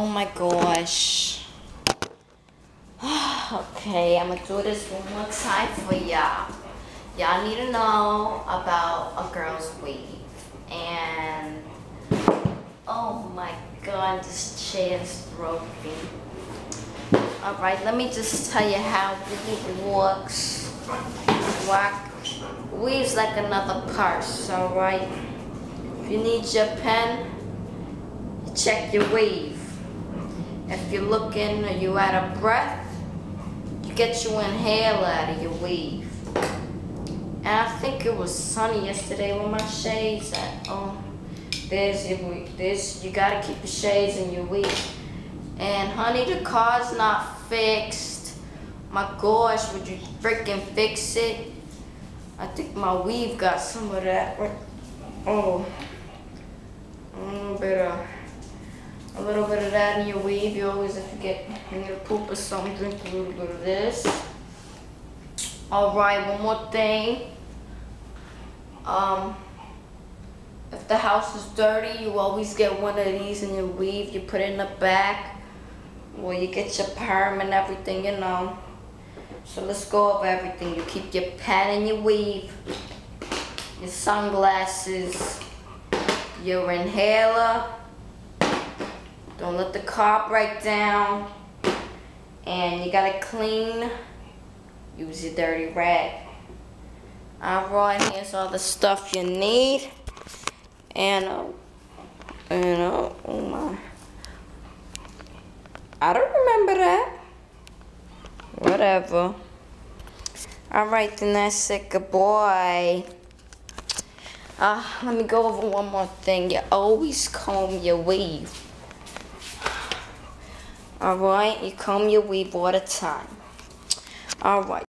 Oh my gosh. okay, I'm gonna do this one more time for y'all. Y'all need to know about a girl's weave. And oh my god, this chair is broken. Alright, let me just tell you how weave works. Weave's like another purse, alright? If you need your pen, check your weave. If you're looking or you out of breath, you get your inhale out of your weave. And I think it was sunny yesterday with my shades at. Oh, there's your there's you gotta keep the shades in your weave. And honey, the car's not fixed. My gosh, would you freaking fix it? I think my weave got some of that. Oh, mm, a little in your weave. You always, if you get you need to poop or something, drink a little bit of this. All right, one more thing. Um, if the house is dirty, you always get one of these in your weave. You put it in the back, or you get your perm and everything, you know. So let's go over everything. You keep your pen in your weave, your sunglasses, your inhaler, don't let the car break down. And you gotta clean, use your dirty rag. Alright, here's all the stuff you need. And, uh, and, uh, oh my. I don't remember that. Whatever. Alright, then that's it. Goodbye. Uh, let me go over one more thing. You always comb your weave. Alright, you comb your all the time. Alright.